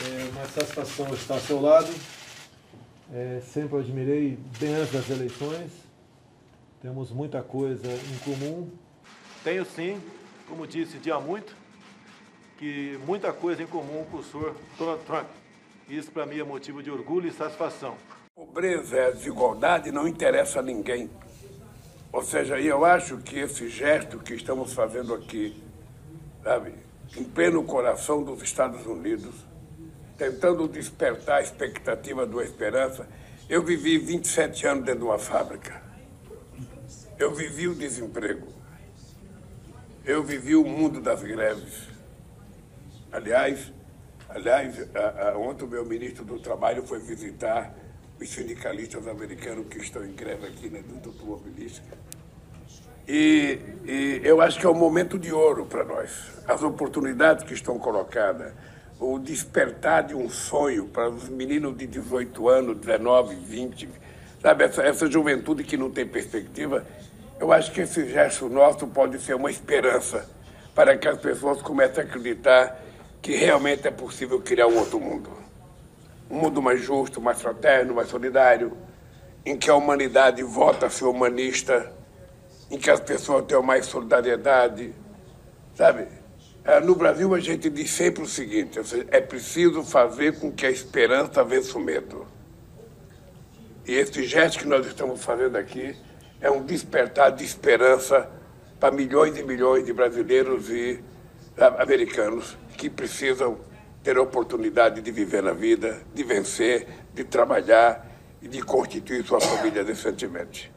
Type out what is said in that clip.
É uma satisfação estar ao seu lado. É, sempre o admirei bem antes das eleições. Temos muita coisa em comum. Tenho sim, como disse dia muito, que muita coisa em comum com o senhor Donald Trump. Isso para mim é motivo de orgulho e satisfação. Pobreza e desigualdade não interessa a ninguém. Ou seja, eu acho que esse gesto que estamos fazendo aqui, sabe, em pleno coração dos Estados Unidos, tentando despertar a expectativa da esperança. Eu vivi 27 anos dentro de uma fábrica. Eu vivi o desemprego. Eu vivi o mundo das greves. Aliás, aliás, a, a, ontem o meu ministro do Trabalho foi visitar os sindicalistas americanos que estão em greve aqui na indústria automobilística. E, e eu acho que é um momento de ouro para nós. As oportunidades que estão colocadas, o despertar de um sonho para os meninos de 18 anos, 19, 20, sabe, essa, essa juventude que não tem perspectiva, eu acho que esse gesto nosso pode ser uma esperança para que as pessoas comecem a acreditar que realmente é possível criar um outro mundo. Um mundo mais justo, mais fraterno, mais solidário, em que a humanidade volta a ser humanista, em que as pessoas tenham mais solidariedade, sabe? É, no Brasil, a gente diz sempre o seguinte: é preciso fazer com que a esperança vença o medo. E esse gesto que nós estamos fazendo aqui é um despertar de esperança para milhões e milhões de brasileiros e americanos que precisam ter a oportunidade de viver na vida, de vencer, de trabalhar e de constituir sua família decentemente.